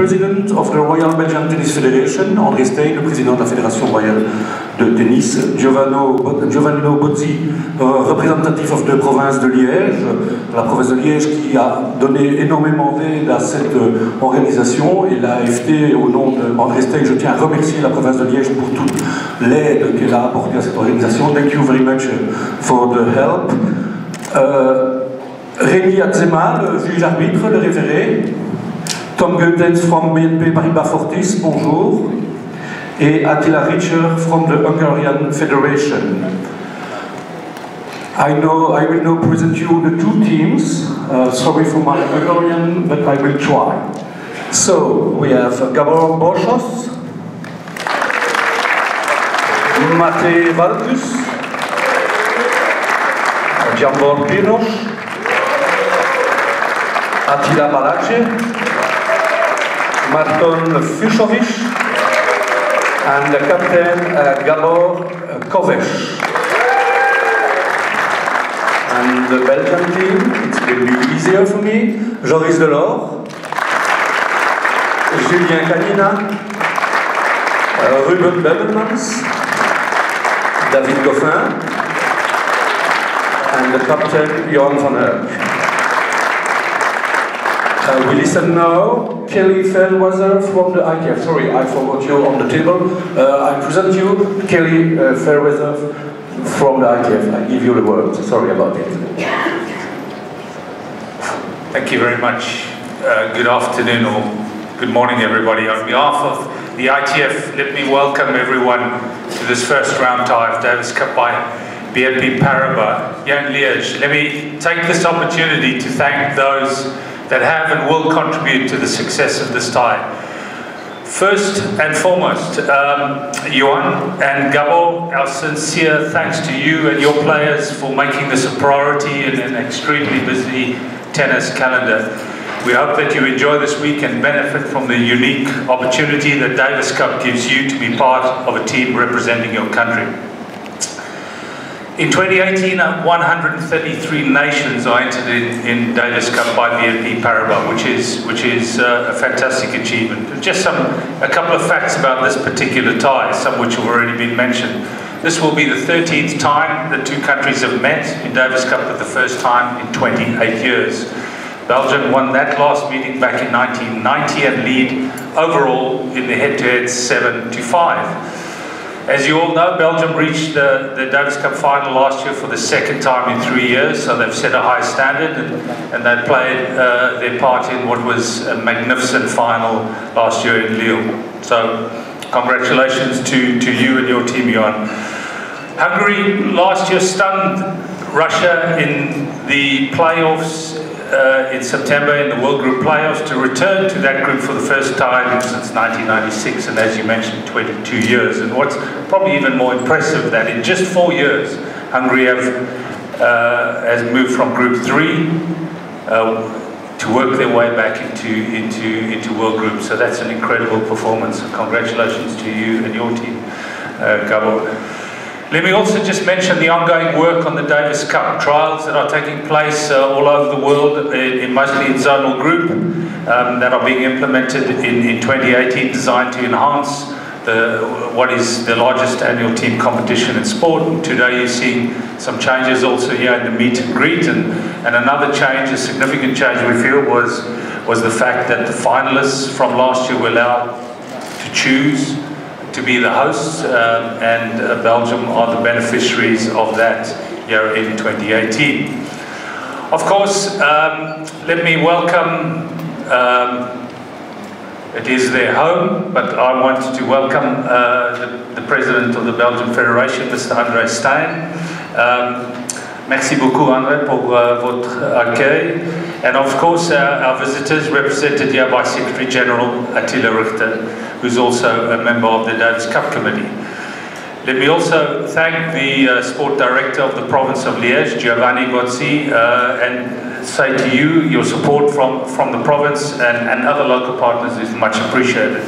President of the Royal Belgian Tennis Federation, André Stein, le président de la Fédération royale de tennis, Giovanni Bozzi, représentatif de la province de Liège, la province de Liège qui a donné énormément d'aide à cette organisation, et l'AFT, au nom d'André Stein, je tiens à remercier la province de Liège pour toute l'aide qu'elle a apportée à cette organisation. Thank you very much for the help. Euh, Rémi Atzema, juge arbitre, le référé. Tom Goetens from BNP Paribas Fortis, bonjour. Et Attila Richer from the Hungarian Federation. I know I will now present you the two teams. Uh, sorry for my Hungarian, but I will try. So we have Gabor Borsos, Mate Valkus, Jambor Piros, Attila Balace, Marton Fucsovics, and captain uh, Gabor Köves. And the Belgian team, it will be easier for me, Joris De Loore, Julien Cagnina, uh, Ruben Bemelmans, David Goffin, and the captain Johan van Herck. Uh, we listen now, Kelly Fairweather from the ITF. Sorry, I forgot you on the table. Uh, I present you Kelly uh, Fairweather from the ITF. I give you the word. Sorry about it. Thank you very much. Uh, good afternoon or good morning, everybody. On behalf of the ITF, let me welcome everyone to this first round tie of Davis Cup by BNP Paribas in Liège. Let me take this opportunity to thank those that have and will contribute to the success of this tie. First and foremost, um, Johan and Gabor, our sincere thanks to you and your players for making this a priority in an extremely busy tennis calendar. We hope that you enjoy this week and benefit from the unique opportunity that Davis Cup gives you to be part of a team representing your country. In 2018, 133 nations entered in, in Davis Cup by BNP Paribas, which is, which is uh, a fantastic achievement. Just some, a couple of facts about this particular tie, some which have already been mentioned. This will be the 13th time that two countries have met in Davis Cup for the first time in 28 years. Belgium won that last meeting back in 1990 and lead overall in the head-to-head 7 to 5. As you all know, Belgium reached the, the Davis Cup final last year for the second time in three years, so they've set a high standard and, and they played uh, their part in what was a magnificent final last year in Lille. So congratulations to, to you and your team, Johan. Hungary last year stunned Russia in the playoffs uh, in September in the World Group playoffs to return to that group for the first time since 1996, and as you mentioned, 22 years. And what's probably even more impressive that in just four years, Hungary have, uh, has moved from Group 3 uh, to work their way back into, into, into World Group. So that's an incredible performance. Congratulations to you and your team, uh, Gabor. Let me also just mention the ongoing work on the Davis Cup trials that are taking place uh, all over the world, in, in mostly in zonal group, um, that are being implemented in, in 2018, designed to enhance the, what is the largest annual team competition in sport. And today you're seeing some changes also here in the meet and greet, and, and another change, a significant change we feel, was, was the fact that the finalists from last year were allowed to choose to be the hosts, um, and uh, Belgium are the beneficiaries of that here in 2018. Of course, um, let me welcome, um, it is their home, but I want to welcome uh, the, the, President of the Belgian Federation, Mr. André Stein. Merci beaucoup, André, pour uh, votre accueil. And of course, uh, our visitors represented here by Secretary General Attila Richter, who's also a member of the Davis Cup Committee. Let me also thank the uh, sport director of the province of Liège, Giovanni Bozzi, uh, and say to you, your support from, from the province and, and other local partners is much appreciated.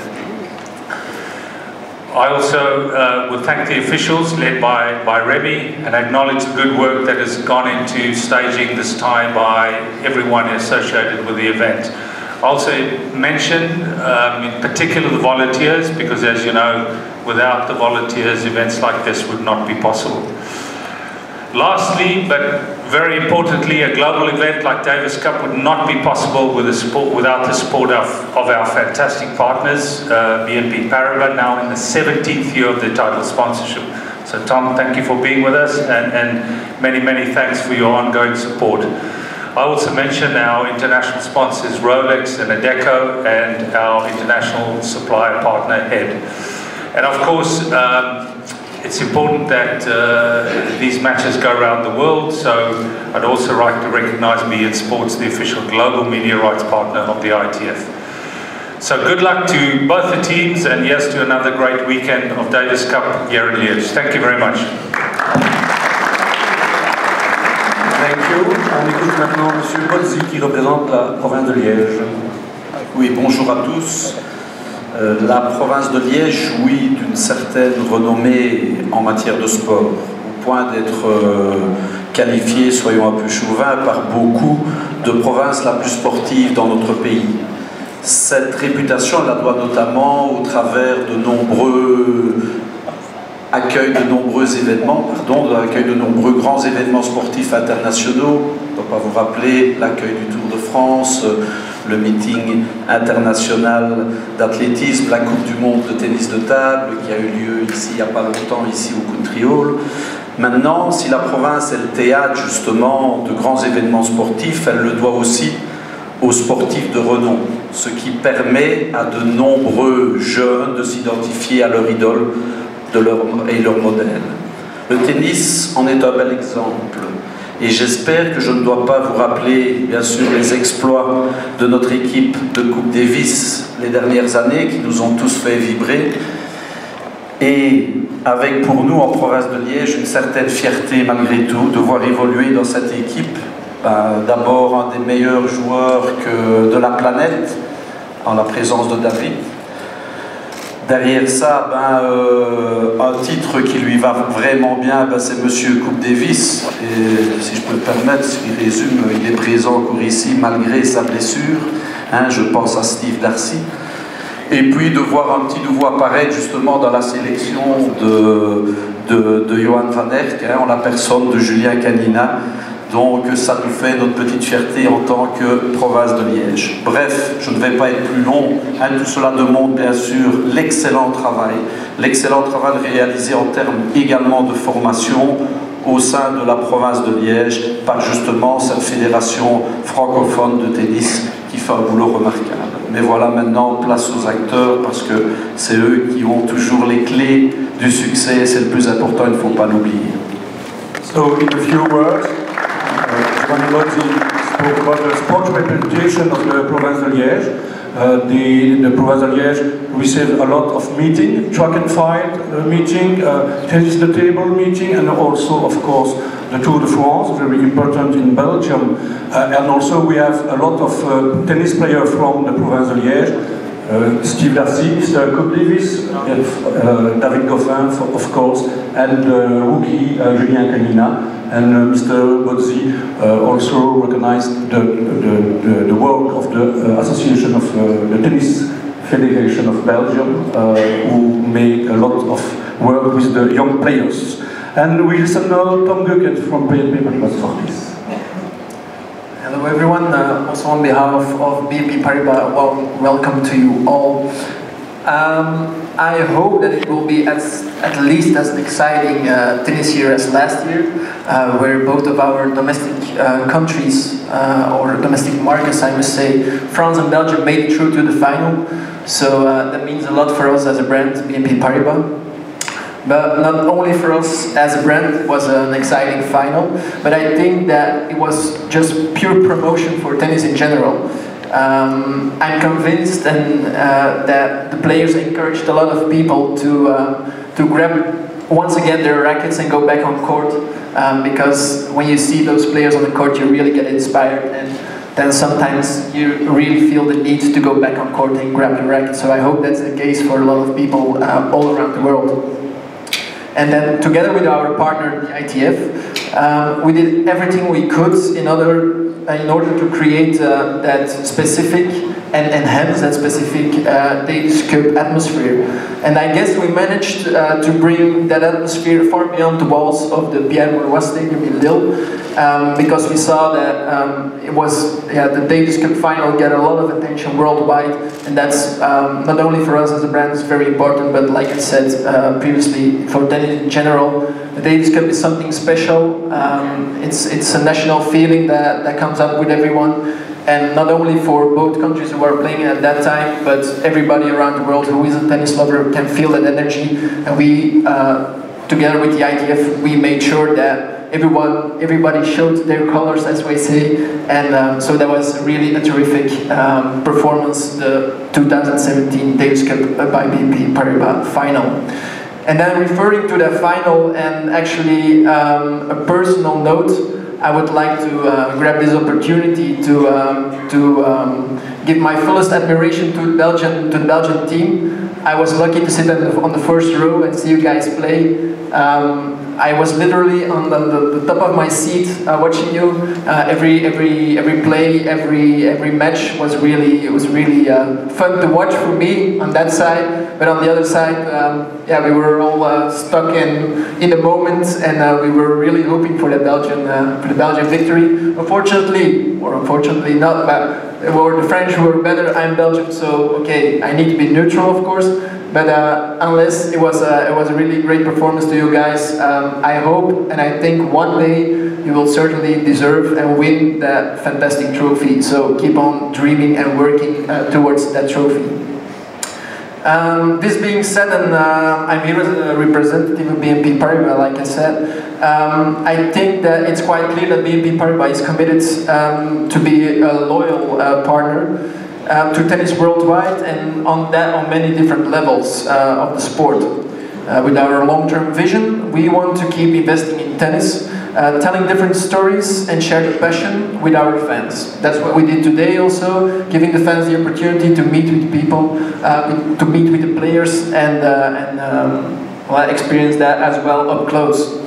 I also uh, would thank the officials led by, by Remy and acknowledge the good work that has gone into staging this time by everyone associated with the event. I also mention um, in particular the volunteers because as you know, without the volunteers, events like this would not be possible. Lastly, but very importantly, a global event like Davis Cup would not be possible with the support, without the support of, of our fantastic partners, uh, BNP Paribas, now in the 17th year of their title sponsorship. So Tom, thank you for being with us and, and many, many thanks for your ongoing support. I also mention our international sponsors Rolex and Adecco and our international supplier partner HEAD. And of course, um, it's important that uh, these matches go around the world, so I'd also like to recognize beIN Sports, the official global media rights partner of the ITF. So good luck to both the teams and yes to another great weekend of Davis Cup here in Liège. Thank you very much. Thank you. On écoute maintenant M. Bozzi qui représente la province de Liège. Oui, bonjour à tous. Euh, la province de Liège jouit d'une certaine renommée en matière de sport, au point d'être euh, qualifiée, soyons un peu chauvin, par beaucoup de provinces la plus sportive dans notre pays. Cette réputation, la doit notamment au travers de nombreux accueils de nombreux événements, pardon, de de nombreux grands événements sportifs internationaux. On ne pas vous rappeler l'accueil du Tour de France, le meeting international d'athlétisme, la Coupe du Monde de tennis de table qui a eu lieu ici il n'y a pas longtemps, ici au Country Hall. Maintenant, si la province est le théâtre justement de grands événements sportifs, elle le doit aussi aux sportifs de renom, ce qui permet à de nombreux jeunes de s'identifier à leur idole et leur modèle. Le tennis en est un bel exemple. Et j'espère que je ne dois pas vous rappeler, bien sûr, les exploits de notre équipe de Coupe Davis les dernières années qui nous ont tous fait vibrer. Et avec pour nous en province de Liège une certaine fierté malgré tout de voir évoluer dans cette équipe ben, d'abord un des meilleurs joueurs de la planète en la présence de David, Derrière ça, ben, euh, un titre qui lui va vraiment bien, ben, c'est Monsieur Coupe Davis. Et si je peux me permettre, il résume, il est présent encore ici malgré sa blessure. Hein, je pense à Steve Darcy. Et puis de voir un petit nouveau apparaître justement dans la sélection de, de, Johan Van Erck, hein, en la personne de Julien Canina. Donc ça nous fait notre petite fierté en tant que province de Liège. Bref, je ne vais pas être plus long. Hein, tout cela demande bien sûr l'excellent travail, l'excellent travail réalisé en termes également de formation au sein de la province de Liège par justement cette fédération francophone de tennis qui fait un boulot remarquable. Mais voilà maintenant, place aux acteurs parce que c'est eux qui ont toujours les clés du succès, c'est le plus important, il ne faut pas l'oublier. So, in a Giovanni Bozzi spoke about the sports representation of the Province de Liège. Uh, the, the Province de Liège received a lot of meeting, track and field uh, meeting, uh, tennis the table meeting, and also, of course, the Tour de France, very important in Belgium. Uh, and also we have a lot of uh, tennis players from the Province de Liège. Uh, Steve Darcis, Mr. Coupe Davis, uh, David Goffin, of course, and uh, rookie Julien Cagnina. And uh, Mr. Bozzi uh, also recognized the, the, the, the work of the uh, Association of the Tennis Federation of Belgium, who made a lot of work with the young players. And we listen now Tom Gucken from BNP Paribas for this. Hello everyone, also on behalf of BNP Paribas, well, welcome to you all. Um, I hope that it will be as, at least as exciting uh, tennis year as last year, uh, where both of our domestic uh, countries, uh, or domestic markets I must say, France and Belgium made it through to the final. So uh, that means a lot for us as a brand, BNP Paribas. But not only for us as a brand, it was an exciting final, but I think that it was just pure promotion for tennis in general. Um, I'm convinced and uh, that the players encouraged a lot of people to uh, to grab once again their rackets and go back on court um, because when you see those players on the court you really get inspired and then sometimes you really feel the need to go back on court and grab the racket so I hope that's the case for a lot of people uh, all around the world. And then together with our partner, the ITF, um, we did everything we could in order, in order to create uh, that specific and enhance that specific uh, Cup atmosphere. And I guess we managed uh, to bring that atmosphere far beyond the walls of the Pierre Mauroy Stadium in Lille, um, because we saw that um, it was yeah, the Cup final get a lot of attention worldwide, and that's um, not only for us as a brand, it's very important, but like I said uh, previously, for tennis in general, the Cup is something special. Um, it's it's a national feeling that that comes up with everyone and not only for both countries who are playing at that time, but everybody around the world who is a tennis lover can feel that energy. And we, uh, together with the ITF, we made sure that everyone, everybody showed their colors, as we say, and um, so that was really a terrific um, performance, the 2017 Davis Cup by BNP Paribas final. And then referring to the final and actually um, a personal note, I would like to uh, grab this opportunity to, um, to um, give my fullest admiration to, Belgian, to the Belgian team. I was lucky to sit the, on the first row and see you guys play. Um, I was literally on the, the, the, top of my seat uh, watching you. Uh, every every every play, every every match was really it was really uh, fun to watch for me on that side. But on the other side, um, yeah, we were all uh, stuck in in the moment, and uh, we were really hoping for the Belgian uh, for the Belgian victory. Unfortunately, or unfortunately not, but or the French were better. I'm Belgium, so okay, I need to be neutral, of course. But uh, unless it was a, it was a really great performance to you guys, um, I hope and I think one day you will certainly deserve and win that fantastic trophy. So keep on dreaming and working uh, towards that trophy. Um, this being said, and uh, I'm here as a representative of BNP Paribas, like I said, um, I think that it's quite clear that BNP Paribas is committed um, to be a loyal uh, partner um, to tennis worldwide and on that on many different levels uh, of the sport. Uh, with our long-term vision, we want to keep investing in tennis, uh, telling different stories and share the passion with our fans. That's what we did today also, giving the fans the opportunity to meet with people, uh, to meet with the players and, uh, and um, well, experience that as well up close.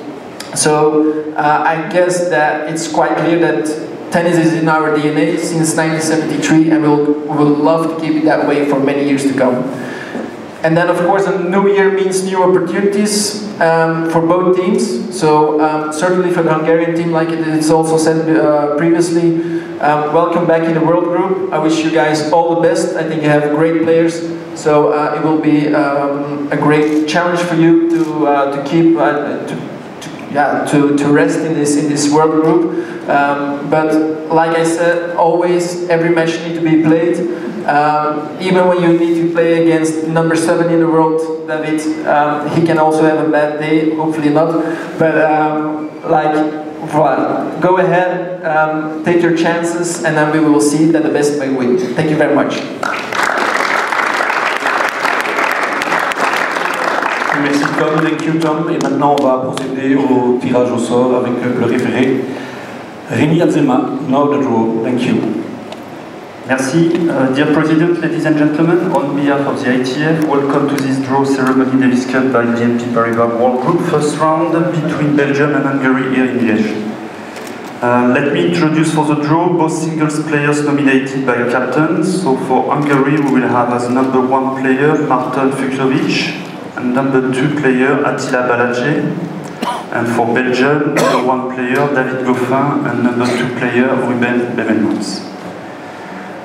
So uh, I guess that it's quite clear that Tennis is in our DNA since 1973 and we'll, we'll love to keep it that way for many years to come. And then of course a new year means new opportunities um, for both teams. So um, certainly for the Hungarian team, like it is also said uh, previously, um, welcome back in the World Group. I wish you guys all the best. I think you have great players. So uh, it will be um, a great challenge for you to, uh, to keep, uh, to, yeah, to, to rest in this in this world group. Um, but like I said, always every match needs to be played. Um, even when you need to play against number seven in the world, David, um, he can also have a bad day. Hopefully not. But um, like, well, go ahead, um, take your chances, and then we will see that the best may win. Thank you very much. Merci Tom, thank you Tom. Et maintenant on va procéder au tirage au sort avec le référé. Rémi Azema, now the draw. Thank you. Merci. Uh, dear President, ladies and gentlemen, on behalf of the ITF, welcome to this draw ceremony Davis Cup by BNP Paribas World Group, first round between Belgium and Hungary here in Liège. Uh, let me introduce for the draw both singles players nominated by captains. So for Hungary, we will have as number one player Marton Fucsovics and number two player Attila Balázs. And for Belgium, number one player David Goffin and number two player Ruben Bemelmans.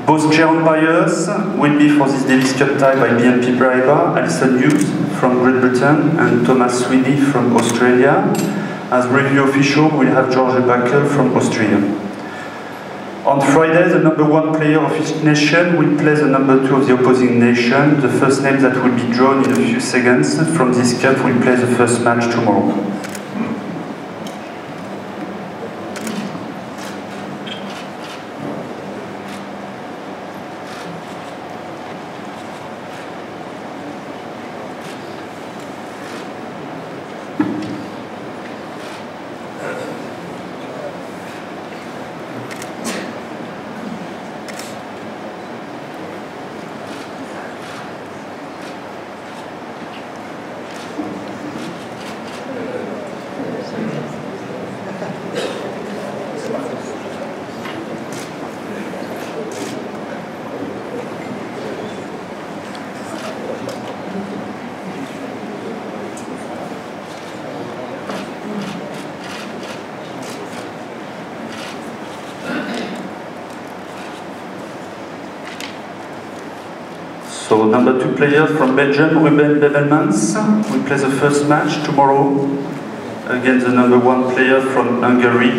Both chair umpires will be for this Davis Cup tie by BNP Paribas, Alison Hughes from Great Britain and Thomas Sweeney from Australia. As review official, we'll have George Backel from Austria. On Friday, the number one player of each nation will play the number two of the opposing nation. The first name that will be drawn in a few seconds from this cup will play the first match tomorrow. So number two player from Belgium, Ruben Bemelmans, will play the first match tomorrow against the number one player from Hungary,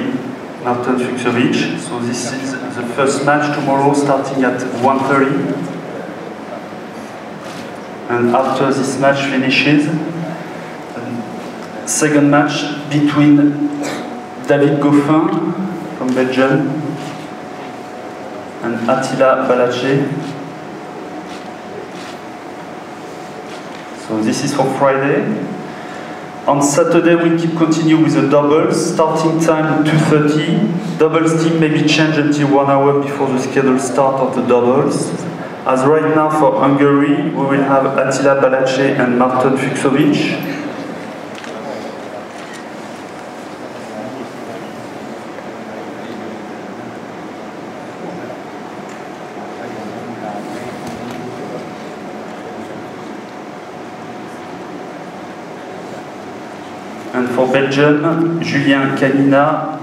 Martin Fucsovics. So this is the first match tomorrow starting at 1.30. And after this match finishes, second match between David Goffin from Belgium and Attila Balázs. So this is for Friday. On Saturday we keep continue with the doubles, starting time 2.30. Doubles team may be changed until one hour before the scheduled start of the doubles. As right now for Hungary, we will have Attila Balázs and Martin Fucsovics. For Belgium, Julien Canina